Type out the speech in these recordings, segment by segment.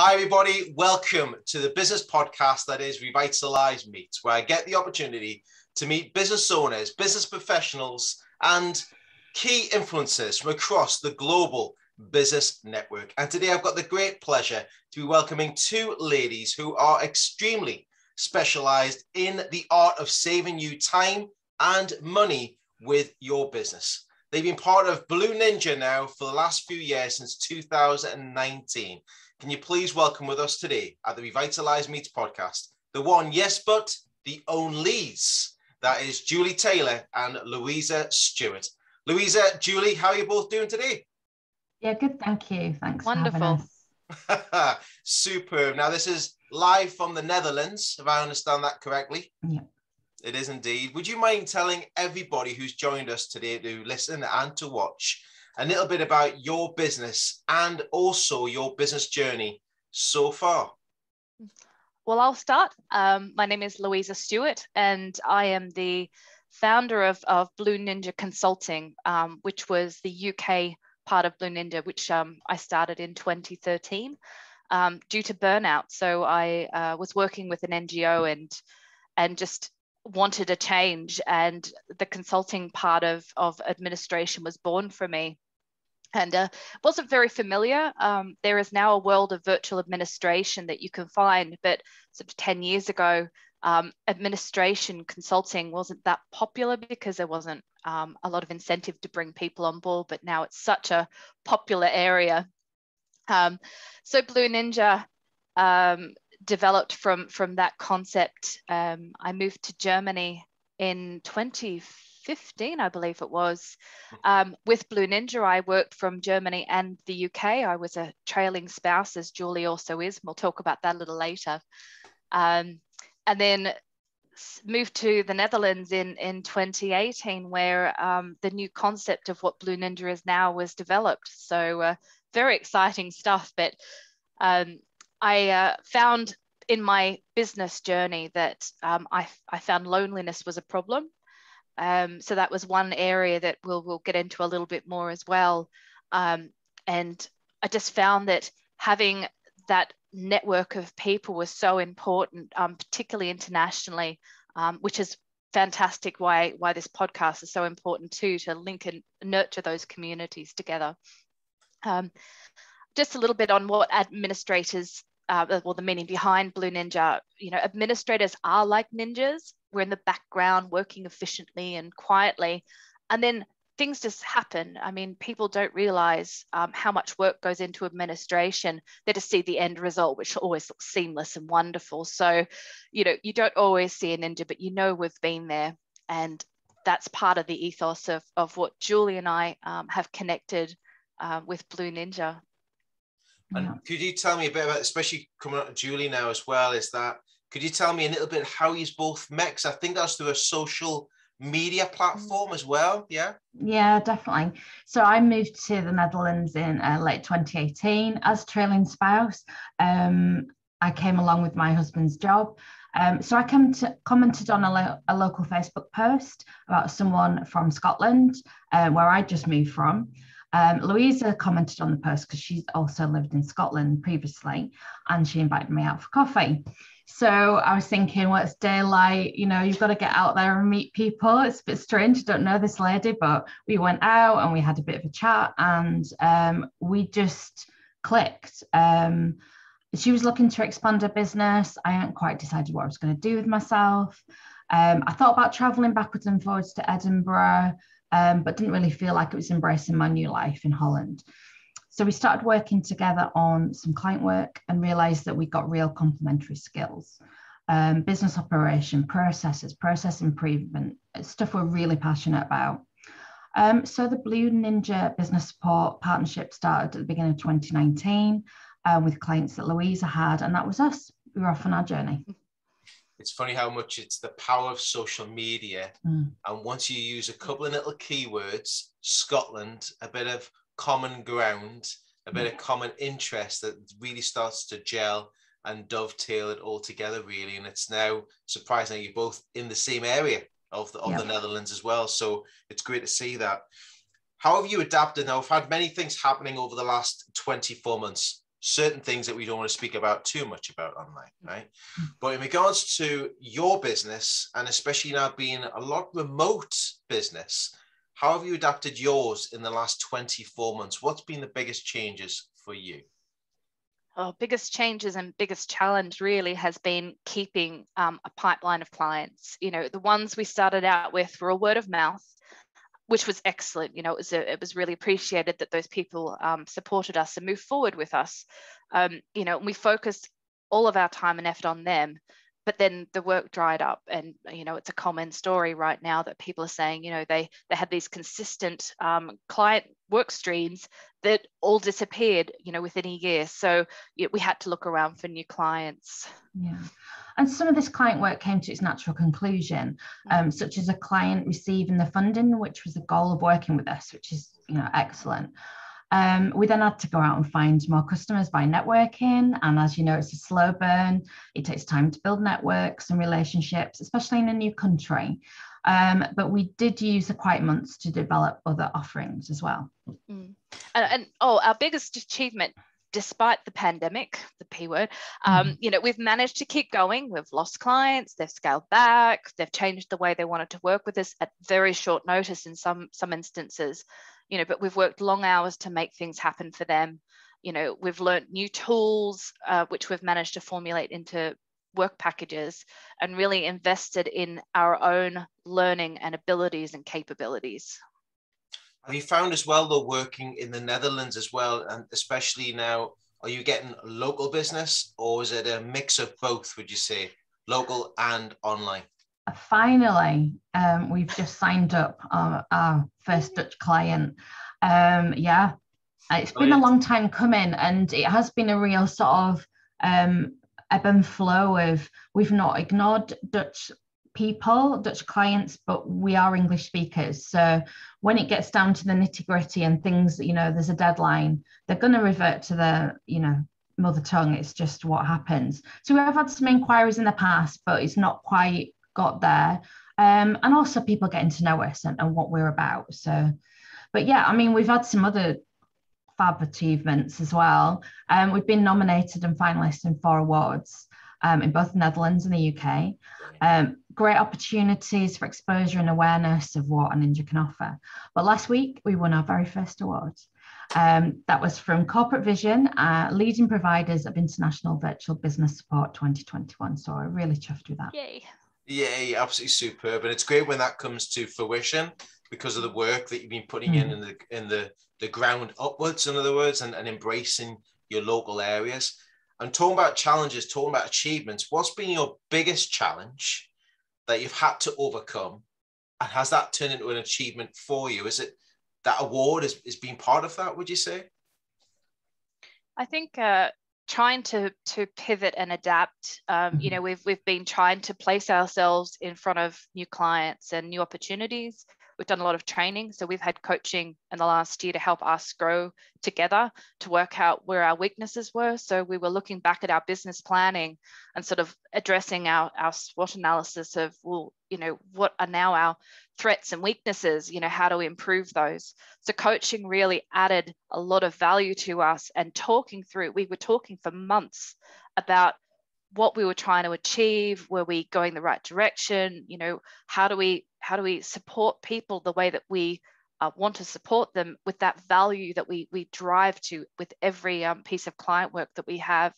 Hi, everybody. Welcome to the business podcast that is Revitalize Meet, where I get the opportunity to meet business owners, business professionals, and key influencers from across the global business network. And today I've got the great pleasure to be welcoming two ladies who are extremely specialized in the art of saving you time and money with your business. They've been part of Blue Ninja now for the last few years since 2019. Can you please welcome with us today at the Revitalize Meets podcast, the one, yes, but the onlys. That is Julie Taylor and Louisa Stewart. Louisa, Julie, how are you both doing today? Yeah, good. Thank you. Thanks. Wonderful. Superb. Now, this is live from the Netherlands, if I understand that correctly. Yeah. It is indeed. Would you mind telling everybody who's joined us today to listen and to watch a little bit about your business and also your business journey so far. Well, I'll start. Um, my name is Louisa Stewart, and I am the founder of, of Blue Ninja Consulting, um, which was the UK part of Blue Ninja, which um, I started in 2013 um, due to burnout. So I uh, was working with an NGO and and just wanted a change, and the consulting part of of administration was born for me and uh, wasn't very familiar. Um, there is now a world of virtual administration that you can find, but sort of 10 years ago, um, administration consulting wasn't that popular because there wasn't um, a lot of incentive to bring people on board, but now it's such a popular area. Um, so Blue Ninja um, developed from, from that concept. Um, I moved to Germany in 2015 2015, I believe it was. Um, with Blue Ninja, I worked from Germany and the UK. I was a trailing spouse, as Julie also is. We'll talk about that a little later. Um, and then moved to the Netherlands in, in 2018, where um, the new concept of what Blue Ninja is now was developed. So, uh, very exciting stuff. But um, I uh, found in my business journey that um, I, I found loneliness was a problem. Um, so that was one area that we'll, we'll get into a little bit more as well. Um, and I just found that having that network of people was so important, um, particularly internationally, um, which is fantastic why, why this podcast is so important too, to link and nurture those communities together. Um, just a little bit on what administrators uh, well, the meaning behind Blue Ninja, you know, administrators are like ninjas. We're in the background working efficiently and quietly. And then things just happen. I mean, people don't realize um, how much work goes into administration. They just see the end result, which always looks seamless and wonderful. So, you know, you don't always see a ninja, but you know we've been there. And that's part of the ethos of, of what Julie and I um, have connected uh, with Blue Ninja. And yeah. could you tell me a bit about, especially coming up to Julie now as well, is that could you tell me a little bit how you both met? Because I think that's through a social media platform as well. Yeah. Yeah, definitely. So I moved to the Netherlands in uh, late 2018 as trailing spouse. Um, I came along with my husband's job. Um, so I to, commented on a, lo- a, local Facebook post about someone from Scotland, uh, where I just moved from. Um, Louisa commented on the post because she's also lived in Scotland previously and she invited me out for coffee. So I was thinking, well, daylight, you know, you've got to get out there and meet people. It's a bit strange, I don't know this lady, but we went out and we had a bit of a chat and um, we just clicked. Um, she was looking to expand her business. I hadn't quite decided what I was going to do with myself. Um, I thought about traveling backwards and forwards to Edinburgh um, but didn't really feel like it was embracing my new life in Holland. So we started working together on some client work and realized that we got real complementary skills. Um, business operation, processes, process improvement, stuff we're really passionate about. Um, so the Blue Ninja Business Support Partnership started at the beginning of 2019 uh, with clients that Louisa had, and that was us. We were off on our journey it's funny how much it's the power of social media. Mm. And once you use a couple of little keywords, Scotland, a bit of common ground, a bit mm. of common interest that really starts to gel and dovetail it all together, really. And it's now surprising you're both in the same area of the, of the Netherlands as well. So it's great to see that. How have you adapted now? We've had many things happening over the last 24 months certain things that we don't want to speak about too much about online, right? But in regards to your business, and especially now being a lot remote business, how have you adapted yours in the last 24 months? What's been the biggest changes for you? Oh, biggest changes and biggest challenge really has been keeping um, a pipeline of clients. You know, the ones we started out with were a word of mouth, which was excellent. You know, it was a, it was really appreciated that those people um, supported us and moved forward with us. Um, you know, and we focused all of our time and effort on them but then the work dried up and you know it's a common story right now that people are saying you know they they had these consistent um, client work streams that all disappeared you know within a year. So we had to look around for new clients. Yeah. And some of this client work came to its natural conclusion um, such as a client receiving the funding which was the goal of working with us which is you know excellent um, we then had to go out and find more customers by networking. And as you know, it's a slow burn. It takes time to build networks and relationships, especially in a new country. Um, but we did use the quiet months to develop other offerings as well. Mm. And, and, oh, our biggest achievement despite the pandemic, the P word, um, mm. you know, we've managed to keep going. We've lost clients, they've scaled back, they've changed the way they wanted to work with us at very short notice in some some instances you know, but we've worked long hours to make things happen for them. You know, we've learned new tools, uh, which we've managed to formulate into work packages and really invested in our own learning and abilities and capabilities. Have you found as well, though, working in the Netherlands as well, and especially now, are you getting local business or is it a mix of both, would you say, local and online? Finally, um, we've just signed up our, our first Dutch client. Um, yeah, it's been a long time coming, and it has been a real sort of um, ebb and flow of we've not ignored Dutch people, Dutch clients, but we are English speakers. So when it gets down to the nitty gritty and things that, you know, there's a deadline, they're going to revert to the, you know, mother tongue. It's just what happens. So we have had some inquiries in the past, but it's not quite got there. Um, and also people getting to know us and, and what we're about. So, but yeah, I mean, we've had some other fab achievements as well. Um, we've been nominated and finalists in four awards um, in both the Netherlands and the UK. Um, great opportunities for exposure and awareness of what a ninja can offer. But last week we won our very first award. Um, that was from Corporate Vision, uh, leading providers of international virtual business support 2021. So I'm really chuffed with that. Yay. Yeah, absolutely superb, and it's great when that comes to fruition because of the work that you've been putting mm. in in the in the the ground upwards, in other words, and, and embracing your local areas. And talking about challenges, talking about achievements, what's been your biggest challenge that you've had to overcome? And has that turned into an achievement for you? Is it that award is, is being part of that, would you say? I think uh, trying to to pivot and adapt um, you mm-hmm. know we've we've been trying to place ourselves in front of new clients and new opportunities We've done a lot of training. So we've had coaching in the last year to help us grow together to work out where our weaknesses were. So we were looking back at our business planning and sort of addressing our, our SWOT analysis of, well, you know, what are now our threats and weaknesses? You know, how do we improve those? So coaching really added a lot of value to us and talking through, we were talking for months about what we were trying to achieve were we going the right direction? You know how do we how do we support people the way that we uh, want to support them with that value that we we drive to with every um, piece of client work that we have?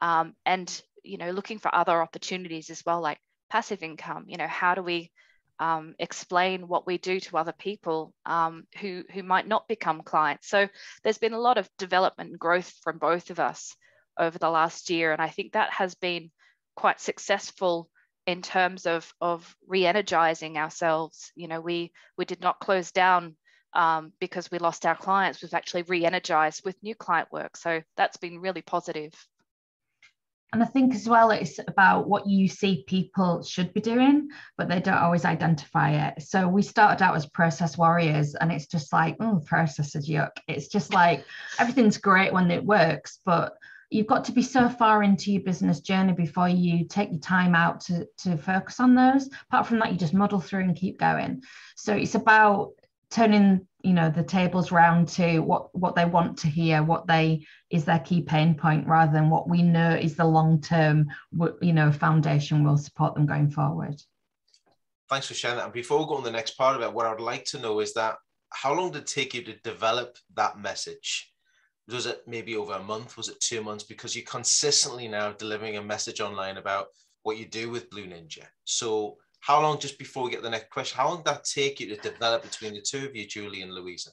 Um, and you know looking for other opportunities as well like passive income you know how do we um, explain what we do to other people um, who who might not become clients? So there's been a lot of development and growth from both of us over the last year. And I think that has been quite successful in terms of, of re-energizing ourselves. You know, we, we did not close down um, because we lost our clients. We've actually re-energized with new client work. So that's been really positive. And I think as well, it's about what you see people should be doing, but they don't always identify it. So we started out as process warriors, and it's just like, oh, process is yuck. It's just like everything's great when it works, but you've got to be so far into your business journey before you take your time out to, to focus on those. Apart from that, you just muddle through and keep going. So it's about turning you know the tables round to what what they want to hear what they is their key pain point rather than what we know is the long term you know foundation will support them going forward thanks for sharing that and before we go on the next part of it what i would like to know is that how long did it take you to develop that message was it maybe over a month? Was it two months? Because you're consistently now delivering a message online about what you do with blue ninja. So how long, just before we get the next question, how long did that take you to develop between the two of you, Julie and Louisa?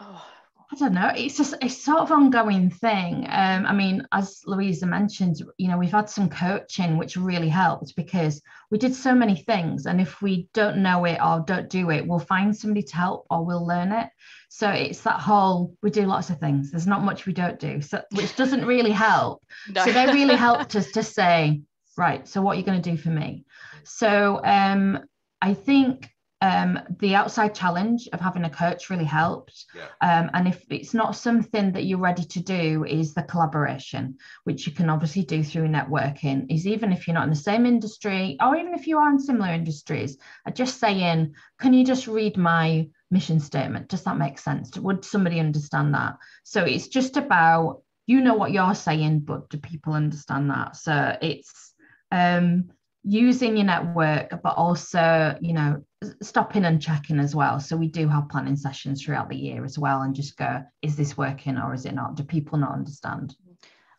Oh, I don't know. It's just a sort of ongoing thing. Um, I mean, as Louisa mentioned, you know, we've had some coaching which really helped because we did so many things, and if we don't know it or don't do it, we'll find somebody to help or we'll learn it. So it's that whole we do lots of things. There's not much we don't do, so which doesn't really help. No. So they really helped us to say, right. So what are you going to do for me? So um, I think um, the outside challenge of having a coach really helped. Yeah. Um, and if it's not something that you're ready to do, is the collaboration, which you can obviously do through networking. Is even if you're not in the same industry, or even if you are in similar industries, just saying, can you just read my mission statement? Does that make sense? Would somebody understand that? So it's just about you know what you're saying, but do people understand that? So it's um using your network, but also, you know, stopping and checking as well. So we do have planning sessions throughout the year as well and just go, is this working or is it not? Do people not understand?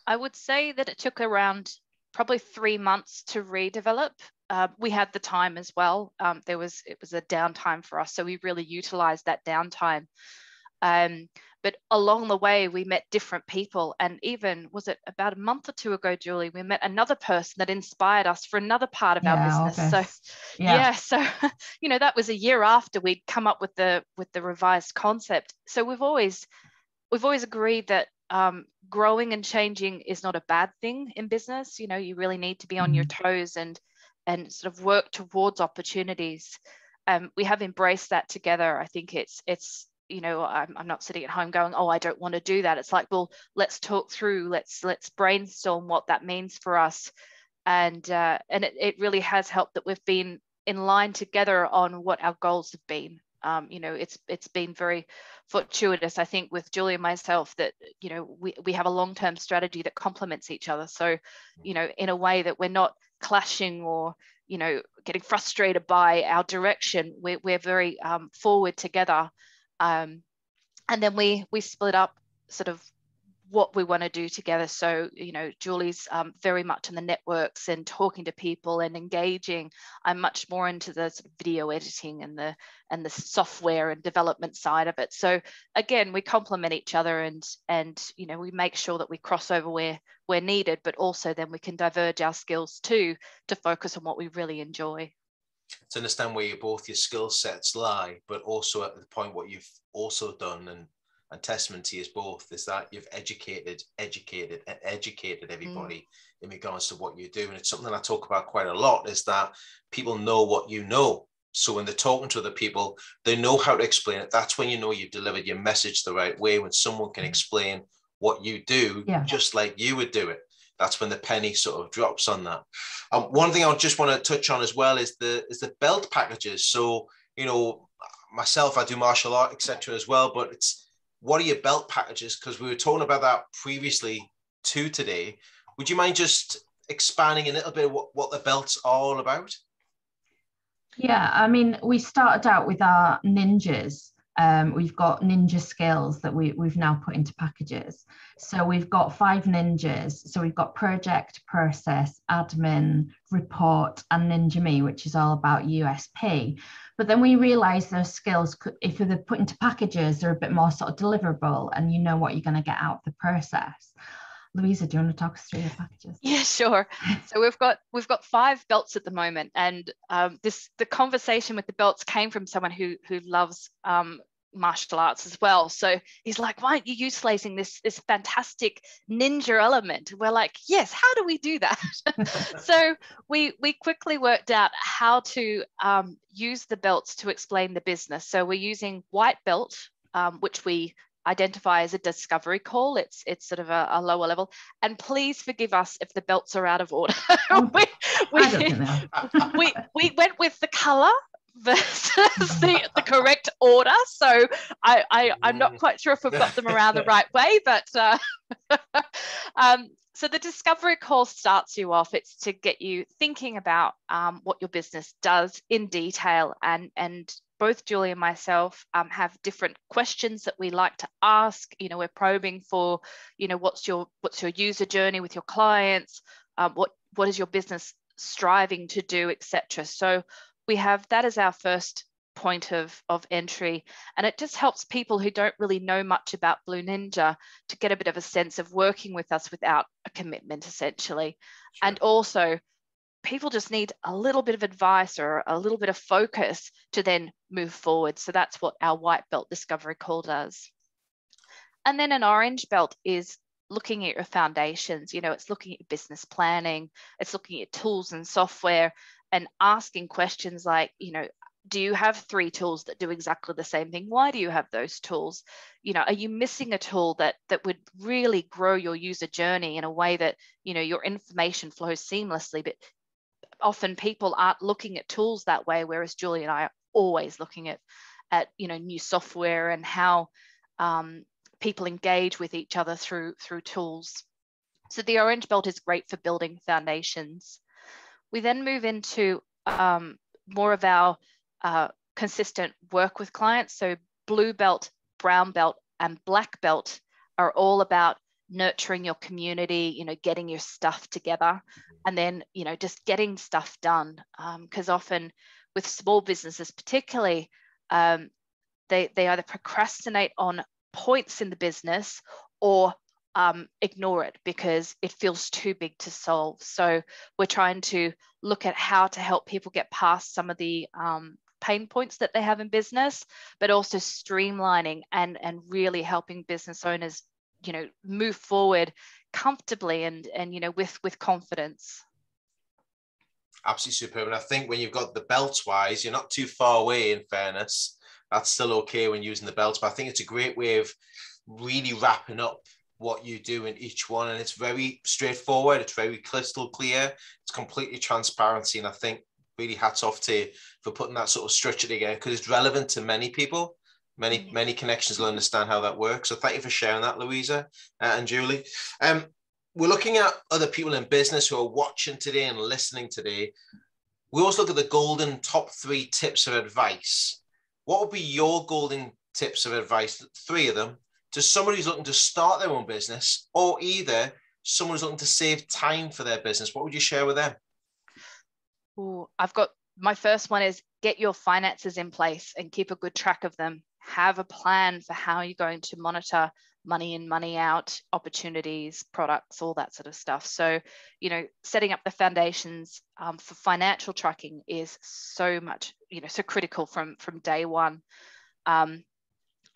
I would say that it took around probably three months to redevelop. Uh, we had the time as well. Um, there was it was a downtime for us, so we really utilized that downtime. Um, but along the way, we met different people. And even, was it about a month or two ago, Julie, we met another person that inspired us for another part of yeah, our business. So, yeah. yeah, so, you know, that was a year after we'd come up with the, with the revised concept. So we've always, we've always agreed that um, growing and changing is not a bad thing in business. You know, you really need to be on mm-hmm. your toes and, and sort of work towards opportunities. Um, we have embraced that together. I think it's it's you know I'm, I'm not sitting at home going oh i don't want to do that. It's like well let's talk through let's let's brainstorm what that means for us. And uh, and it, it really has helped that we've been in line together on what our goals have been. Um, you know it's it's been very fortuitous i think with julie and myself that you know we, we have a long-term strategy that complements each other. So you know in a way that we're not clashing or you know getting frustrated by our direction we're, we're very um, forward together um, and then we we split up sort of what we want to do together. So, you know, Julie's um, very much in the networks and talking to people and engaging. I'm much more into the sort of video editing and the and the software and development side of it. So again, we complement each other and and you know we make sure that we cross over where where needed, but also then we can diverge our skills too to focus on what we really enjoy to understand where both your skill sets lie, but also at the point what you've also done and and testament to you both is that you've educated, educated, and educated everybody mm. in regards to what you do. And it's something I talk about quite a lot is that people know what you know. So when they're talking to other people, they know how to explain it. That's when you know you've delivered your message the right way. When someone can mm. explain what you do, yeah. just like you would do it that's when the penny sort of drops on that. Um, one thing I just want to touch on as well is the is the belt packages. So you know, myself, I do martial art, etc. as well. But it's what are your belt packages? Because we were talking about that previously too today. Would you mind just expanding a little bit what, what the belts are all about? Yeah, I mean, we started out with our ninjas um, we've got ninja skills that we, we've now put into packages. So we've got five ninjas. So we've got project, process, admin, report, and Ninja Me, which is all about USP. But then we realized those skills, if they're put into packages, they're a bit more sort of deliverable and you know what you're going to get out of the process. Louisa, do you want to talk us through the packages? Yeah, sure. so we've got we've got five belts at the moment, and um, this the conversation with the belts came from someone who who loves um, martial arts as well. So he's like, why aren't you utilizing this, this fantastic ninja element? We're like, yes, how do we do that? so we, we quickly worked out how to um, use the belts to explain the business. So we're using white belt, um, which we identify as a discovery call. It's it's sort of a, a, lower level. And please forgive us if the belts are out of order. we, we, we, we went with the color versus the, the correct order. So I, I, am not mm. quite sure if we've got them around the right way, but uh, um, so the discovery call starts you off. It's to get you thinking about um, what your business does in detail and, and both Julie and myself um, have different questions that we like to ask. You know, we're probing for, you know, what's your what's your user journey with your clients, um, what what is your business striving to do, etc. So we have that as our first point of, of entry. And it just helps people who don't really know much about Blue Ninja to get a bit of a sense of working with us without a commitment, essentially. Sure. And also, people just need a little bit of advice or a little bit of focus to then move forward. So that's what our white belt discovery call does. And then an orange belt is looking at your foundations. You know, it's looking at business planning, it's looking at tools and software, and asking questions like, you know, do you have three tools that do exactly the same thing? Why do you have those tools? You know are you missing a tool that that would really grow your user journey in a way that you know your information flows seamlessly but often people aren't looking at tools that way whereas julie and i are always looking at at you know new software and how um, people engage with each other through through tools. So the orange belt is great for building foundations we then move into um, more of our uh, consistent work with clients. So blue belt, brown belt, and black belt are all about nurturing your community, you know, getting your stuff together, and then you know just getting stuff done. Because um, often with small businesses, particularly, um, they they either procrastinate on points in the business or um, ignore it because it feels too big to solve. So we're trying to look at how to help people get past some of the um, pain points that they have in business, but also streamlining and, and really helping business owners, you know, move forward comfortably and, and you know, with, with confidence. Absolutely superb. And I think when you've got the belts wise, you're not too far away in fairness. That's still okay when using the belts, but I think it's a great way of really wrapping up what you do in each one and it's very straightforward it's very crystal clear it's completely transparency and i think really hats off to you for putting that sort of structure together because it's relevant to many people. Many mm-hmm. many connections will understand how that works. So thank you for sharing that, Louisa uh, and Julie. Um, we're looking at other people in business who are watching today and listening today. We also look at the golden top three tips of advice. What would be your golden tips of advice? Three of them to somebody who's looking to start their own business, or either someone who's looking to save time for their business. What would you share with them? Ooh, I've got my first one is get your finances in place and keep a good track of them. Have a plan for how you're going to monitor money in, money out, opportunities, products, all that sort of stuff. So, you know, setting up the foundations um, for financial tracking is so much, you know, so critical from from day one. Um,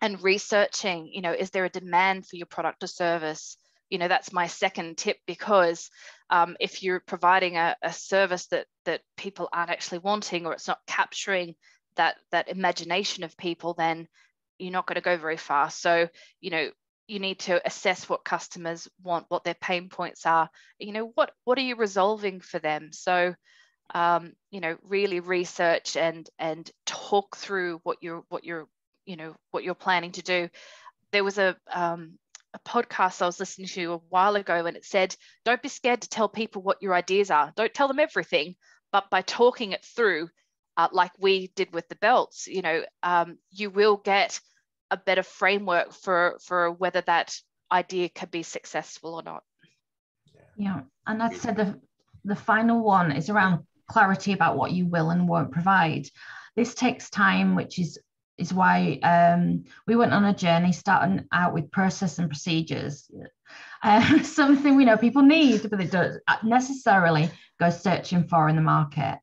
and researching, you know, is there a demand for your product or service? you know that's my second tip because um, if you're providing a, a, service that that people aren't actually wanting or it's not capturing that that imagination of people then you're not going to go very far so you know you need to assess what customers want what their pain points are you know what what are you resolving for them so um, you know really research and and talk through what you're what you're you know what you're planning to do there was a um, a podcast I was listening to a while ago and it said, don't be scared to tell people what your ideas are. Don't tell them everything, but by talking it through, uh, like we did with the belts, you know, um, you will get a better framework for for whether that idea could be successful or not. Yeah, and I'd say the the final one is around clarity about what you will and won't provide. This takes time, which is is why um, we went on a journey starting out with process and procedures. Uh, something we know people need, but it does necessarily go searching for in the market.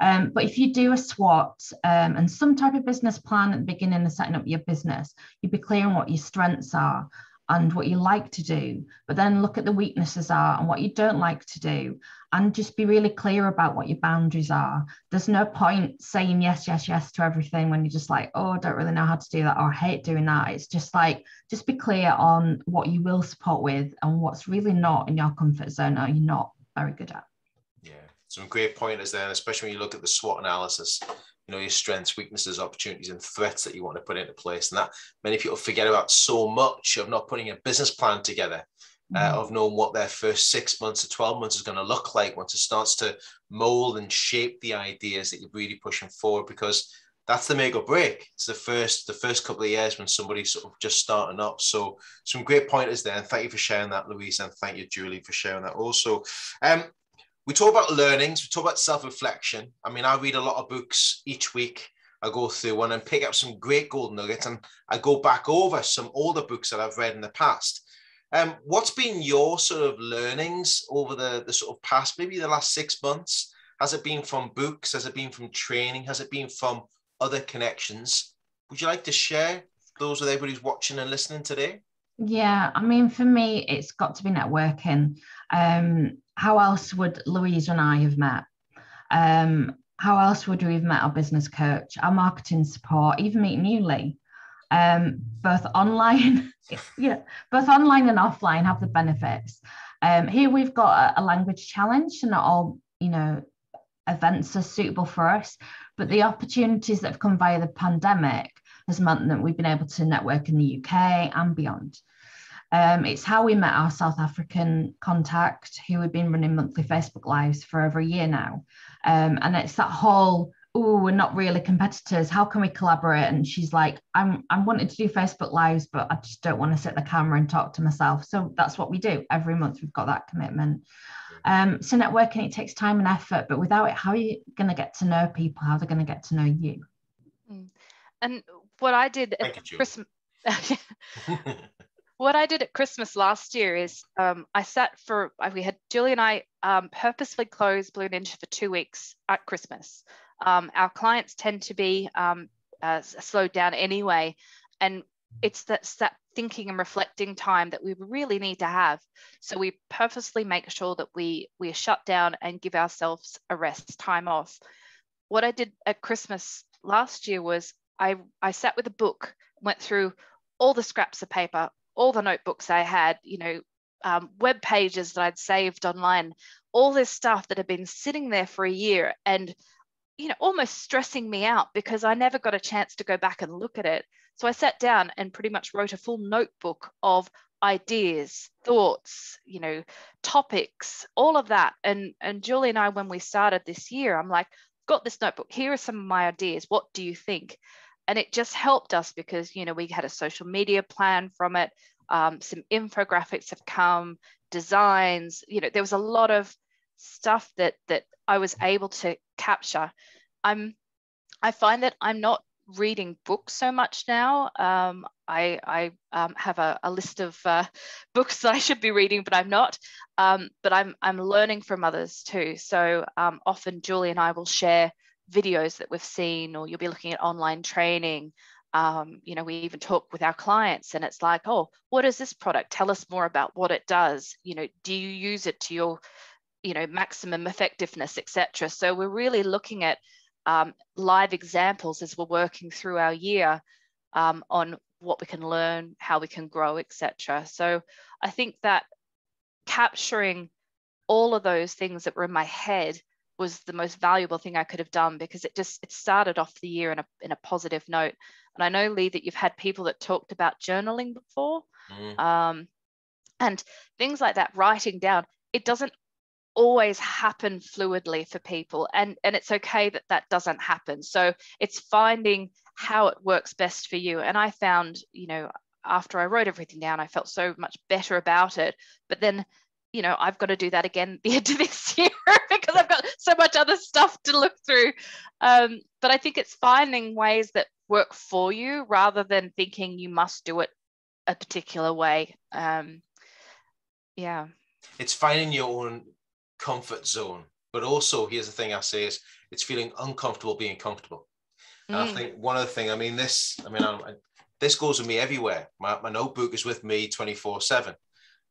Um, but if you do a SWOT um, and some type of business plan at the beginning of setting up your business, you'd be clear on what your strengths are and what you like to do, but then look at the weaknesses are and what you don't like to do, and just be really clear about what your boundaries are. There's no point saying yes, yes, yes to everything when you're just like, oh, I don't really know how to do that or I hate doing that. It's just like, just be clear on what you will support with and what's really not in your comfort zone or you're not very good at. Yeah, some great pointers there, especially when you look at the SWOT analysis you know your strengths, weaknesses, opportunities, and threats that you want to put into place. And that many people forget about so much of not putting a business plan together. Uh, mm-hmm. of knowing what their first six months or 12 months is going to look like once it starts to mold and shape the ideas that you're really pushing forward because that's the make or break. It's the first the first couple of years when somebody's sort of just starting up. So some great pointers there, and thank you for sharing that, Louise, and thank you, Julie, for sharing that also. Um, we talk about learnings, we talk about self-reflection. I mean, I read a lot of books each week. I go through one and pick up some great gold nuggets, and I go back over some older books that I've read in the past. Um, what's been your sort of learnings over the, the sort of past, maybe the last six months? Has it been from books? Has it been from training? Has it been from other connections. Would you like to share those with everybody who's watching and listening today? Yeah, I mean, for me, it's got to be networking. Um, how else would Louise and I have met? Um, how else would we have met our business coach, our marketing support, even meeting you, Lee? Um, both online, yeah, both online and offline have the benefits. Um, here we've got a, a language challenge, and not all, you know, events are suitable for us. But the opportunities that have come via the pandemic has meant that we've been able to network in the UK and beyond. Um, it's how we met our South African contact, who we've been running monthly Facebook Lives for over a year now. Um, and it's that whole, oh, we're not really competitors. How can we collaborate? And she's like, I'm I'm wanting to do Facebook Lives, but I just don't want to sit the camera and talk to myself. So that's what we do. Every month we've got that commitment. Um, so networking, it takes time and effort, but without it, how are you going to get to know people? How are they going to get to know you? Mm. And what I did at Christmas, what I did at Christmas last year is um, I sat for, we had Julie and I um, purposely closed Blue Ninja for two weeks at Christmas. Um, our clients tend to be um, uh, slowed down anyway. And it's that, that thinking and reflecting time that we really need to have. So we purposely make sure that we we shut down and give ourselves a rest, time off. What I did at Christmas last year was I I sat with a book, went through all the scraps of paper, all the notebooks I had, you know, um, web pages that I'd saved online, all this stuff that had been sitting there for a year and you know almost stressing me out because I never got a chance to go back and look at it. So I sat down and pretty much wrote a full notebook of ideas, thoughts, you know, topics, all of that. And and Julie and I, when we started this year, I'm like, got this notebook. Here are some of my ideas. What do you think? And it just helped us because you know we had a social media plan from it. Um, some infographics have come, designs. You know, there was a lot of stuff that that I was able to capture. I'm I find that I'm not reading books so much now. Um, I, I um, have a, a, list of uh, books that I should be reading, but I'm not. Um, but I'm, I'm learning from others too. So um, often Julie and I will share videos that we've seen, or you'll be looking at online training. Um, you know, we even talk with our clients, and it's like, oh, what is this product? Tell us more about what it does. You know, do you use it to your, you know, maximum effectiveness, etc. So we're really looking at um, live examples as we're working through our year um, on what we can learn, how we can grow, etc. So I think that capturing all of those things that were in my head was the most valuable thing I could have done because it just it started off the year in a in a positive note. And I know Lee that you've had people that talked about journaling before, mm. um, and things like that, writing down. It doesn't always happen fluidly for people and and it's okay that that doesn't happen. So it's finding how it works best for you. And i found you know after i wrote everything down i felt so much better about it. But then you know i've got to do that again the end of this year because i've got so much other stuff to look through. Um, but i think it's finding ways that work for you rather than thinking you must do it a particular way. Um, yeah. It's finding your own comfort zone. But also, here's the thing I say is it's feeling uncomfortable being comfortable. Mm. And I mm. think one other thing, I mean, this, I mean, I, this goes with me everywhere. My, my notebook is with me 24 seven.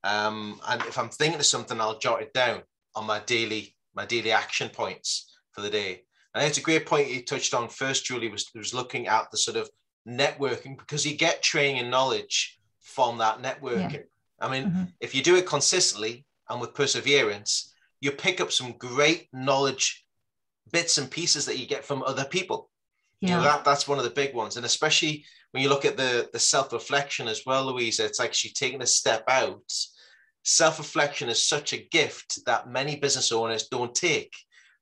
Um, and if I'm thinking of something, I'll jot it down on my daily, my daily action points for the day. And it's a great point you touched on first, Julie, was, was looking at the sort of networking because you get training and knowledge from that networking. Yeah. I mean, mm-hmm. if you do it consistently and with perseverance, you pick up some great knowledge bits and pieces that you get from other people. Yeah. You know, that that's one of the big ones. And especially when you look at the the self-reflection as well, Louisa, it's like she's taking a step out. Self-reflection is such a gift that many business owners don't take.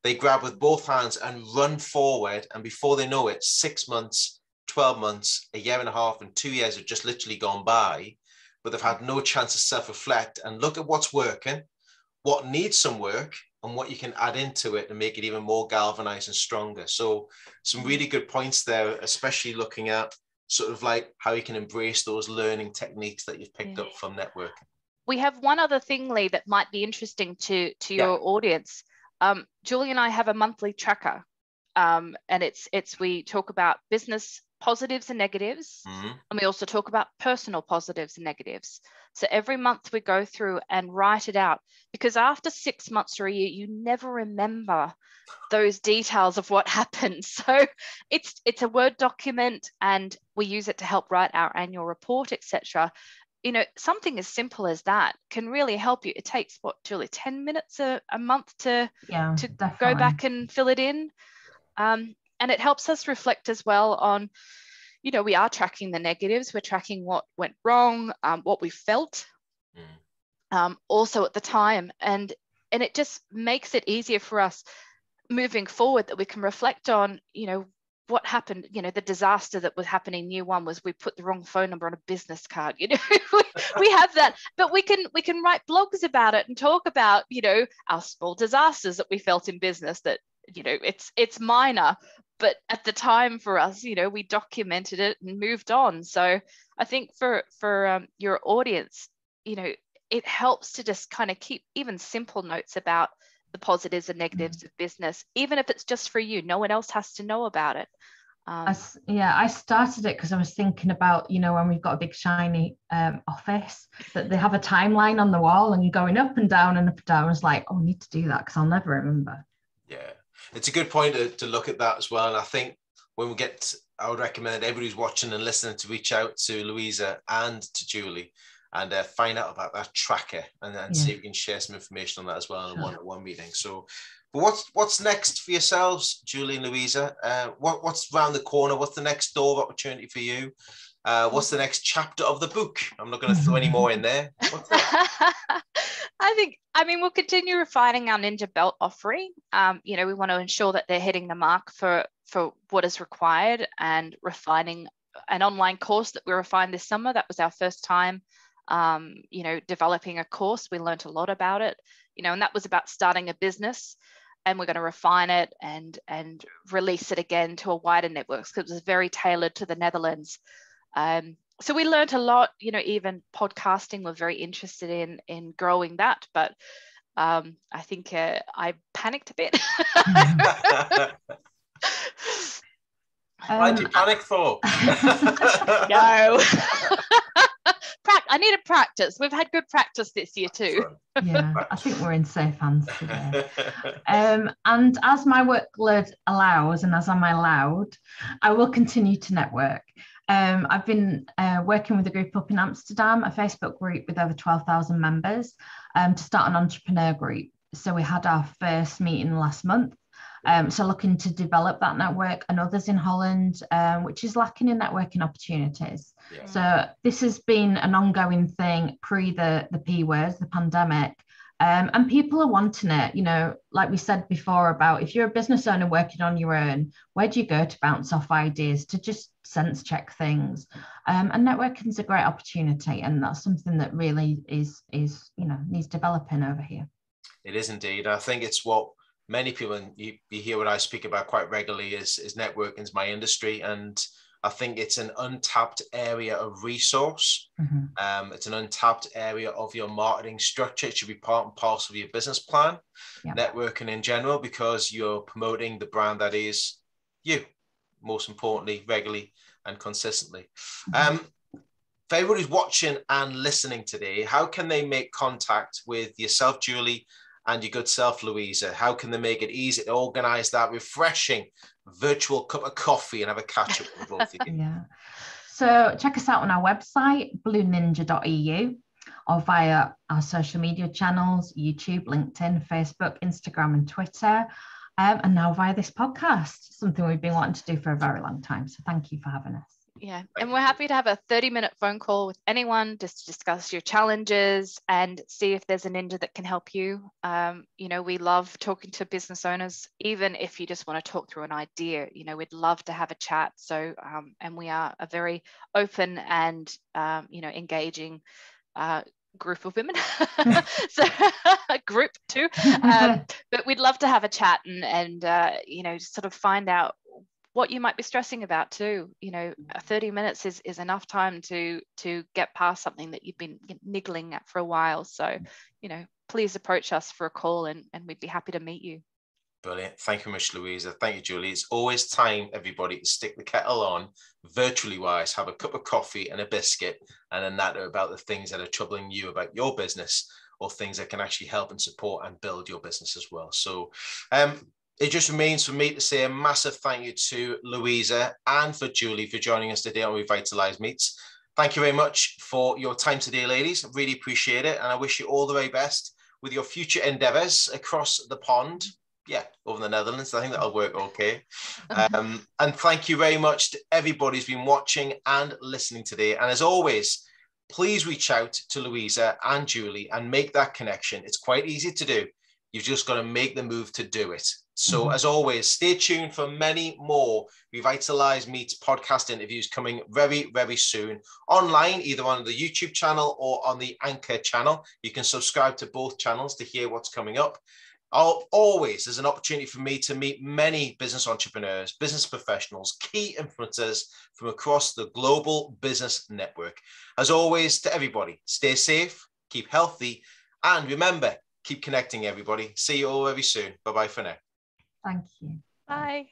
They grab with both hands and run forward. And before they know it, six months, 12 months, a year and a half, and two years have just literally gone by, but they've had no chance to self-reflect and look at what's working, what needs some work, and what you can add into it to make it even more galvanized and stronger. So some really good points there, especially looking at sort of like how you can embrace those learning techniques that you've picked yeah. up from networking. We have one other thing, Lee, that might be interesting to, to your yeah. audience. Um, Julie and I have a monthly tracker, um, and it's it's we talk about business positives and negatives, mm-hmm. and we also talk about personal positives and negatives. So every month we go through and write it out because after six months or a year, you never remember those details of what happened. So it's it's a word document, and we use it to help write our annual report, etc you know, something as simple as that can really help you. It takes what, Julie, 10 minutes a, a month to, yeah, to go back and fill it in. Um, and it helps us reflect as well on, you know, we are tracking the negatives, we're tracking what went wrong, um, what we felt mm. um, also at the time. And and it just makes it easier for us moving forward that we can reflect on, you know, what happened you know the disaster that was happening year one was we put the wrong phone number on a business card you know we have that but we can we can write blogs about it and talk about you know our small disasters that we felt in business that you know it's it's minor but at the time for us you know we documented it and moved on so i think for for um, your audience you know it helps to just kind of keep even simple notes about the positives and negatives mm. of business, even if it's just for you. No one else has to know about it. Um, I, yeah, I started it because I was thinking about, you know, when we've got a big shiny um, office, that they have a timeline on the wall and you're going up and down and up and down. I was like, oh, I need to do that because I'll never remember. Yeah, it's a good point to, to look at that as well. And I think when we get, I would recommend everybody's watching and listening to reach out to Louisa and to Julie and uh, find out about that tracker and, and yeah. see if we can share some information on that as well in sure. one-on-one meeting. So, but what's what's next for yourselves, Julie and Louisa? Uh, what what's around the corner? What's the next door of opportunity for you? Uh, what's the next chapter of the book? I'm not going to throw any more in there. I think, I mean, we'll continue refining our Ninja Belt offering. Um, you know, we want to ensure that they're hitting the mark for for what is required and refining an online course that we refined this summer. That was our first time um, you know, developing a course. We learned a lot about it, you know, and that was about starting a business. And we're going to refine it and and release it again to a wider network because it was very tailored to the Netherlands. Um, so we learned a lot. You know, even podcasting, we're very interested in in growing that, but um, I think uh, I panicked a bit. Why did you um, panic for? no. I need a practice. We've had good practice this year too. yeah, I think we're in safe hands today. Um, and as my workload allows, and as I'm allowed, I will continue to network. Um, I've been uh, working with a group up in Amsterdam, a Facebook group with over 12,000 members, um, to start an entrepreneur group. So we had our first meeting last month. Um, so looking to develop that network and others in Holland, um, which is lacking in networking opportunities. Yeah. So this has been an ongoing thing pre the the P words, the pandemic. Um, and people are wanting it, you know, like we said before about if you're a business owner working on your own, where do you go to bounce off ideas to just sense check things? Um, and networking is a great opportunity, and that's something that really is is you know needs developing over here. It is indeed. I think it's what many people, and you, you hear what I speak about quite regularly, is, is networking is my industry. And I think it's an untapped area of resource. Mm-hmm. Um, it's an untapped area of your marketing structure. It should be part and parcel of your business plan, yeah. networking in general, because you're promoting the brand that is you, most importantly, regularly and consistently. Mm-hmm. Um, for everybody who's watching and listening today, how can they make contact with yourself, Julie, and your good self, Louisa? How can they make it easy to organize that refreshing virtual cup of coffee and have a catch up with both of you? yeah. So check us out on our website, blueninja.eu, or via our social media channels YouTube, LinkedIn, Facebook, Instagram, and Twitter. Um, and now via this podcast, something we've been wanting to do for a very long time. So thank you for having us. Yeah, and we're happy to have a 30 minute phone call with anyone just to discuss your challenges and see if there's a ninja that can help you. Um, you know, we love talking to business owners, even if you just want to talk through an idea, you know, we'd love to have a chat. So, um, and we are a very open and, um, you know, engaging uh, group of women. So a group too. Um, but we'd love to have a chat and and uh, you know sort of find out what you might be stressing about too. You know 30 minutes is is enough time to to get past something that you've been niggling at for a while. So you know please approach us for a call and and we'd be happy to meet you Brilliant. Thank you much, Louisa. Thank you, Julie. It's always time, everybody, to stick the kettle on, virtually wise, have a cup of coffee and a biscuit, and a natter about the things that are troubling you about your business or things that can actually help and support and build your business as well. So, um, it just remains for me to say a massive thank you to Louisa and for Julie for joining us today on Revitalize Meets. Thank you very much for your time today, ladies. Really appreciate it. And I wish you all the very best with your future endeavors across the pond. Yeah, over the Netherlands. I think that'll work okay. Um, and thank you very much to everybody who's been watching and listening today. And as always, please reach out to Louisa and Julie and make that connection. It's quite easy to do. You've just got to make the move to do it. So, mm-hmm. as always, stay tuned for many more Revitalize Meets podcast interviews coming very, very soon online, either on the YouTube channel or on the Anchor channel. You can subscribe to both channels to hear what's coming up. I'll, always, there's an opportunity for me to meet many business entrepreneurs, business professionals, key influencers from across the global business network. As always, to everybody, stay safe, keep healthy, and remember, keep connecting, everybody. See you all very soon. Bye bye for now. Thank you. Bye.